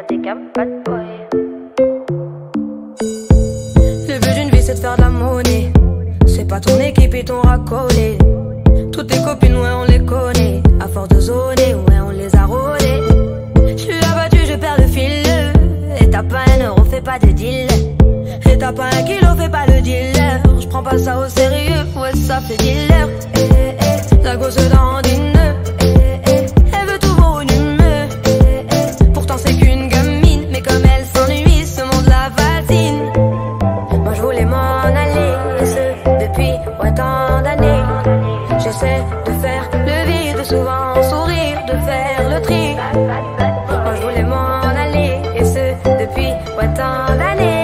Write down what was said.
Le but d'une vie c'est de faire de la monnaie. C'est pas ton équipe et ton racolé. Toutes tes copines, ouais, on les connaît. À force de zoner, ouais, on les a rôlées. J'suis abattu, je perds le fil. Et t'as pas un euro, fais pas de deal. Et t'as pas un kilo, fais pas le dealer. J'prends pas ça au sérieux, ouais, ça fait dealer. Eh, eh, la gosse dans. de faire le tri. Moi je voulais m'en aller, et ce depuis autant d'années.